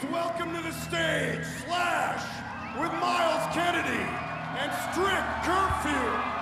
Please welcome to the stage Slash with Miles Kennedy and Strict Curfew.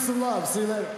Some love. See you later.